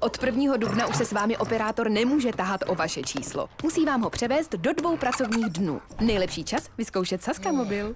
Od 1. dubna už se s vámi operátor nemůže tahat o vaše číslo. Musí vám ho převést do dvou pracovních dnů. Nejlepší čas vyzkoušet Saska mobil.